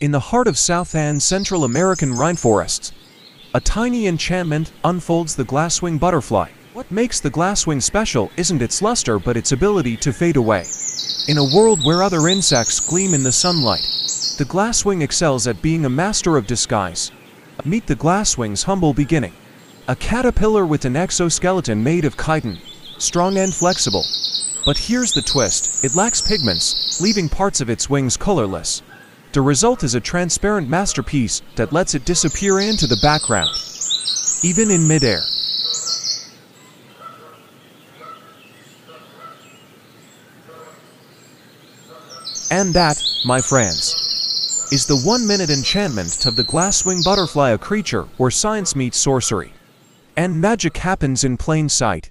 In the heart of South and Central American rainforests, a tiny enchantment unfolds the glasswing butterfly. What makes the glasswing special isn't its luster but its ability to fade away. In a world where other insects gleam in the sunlight, the glasswing excels at being a master of disguise. Meet the glasswing's humble beginning. A caterpillar with an exoskeleton made of chitin, strong and flexible. But here's the twist, it lacks pigments, leaving parts of its wings colorless. The result is a transparent masterpiece that lets it disappear into the background, even in midair. And that, my friends, is the one-minute enchantment of the glasswing butterfly a creature where science meets sorcery. And magic happens in plain sight.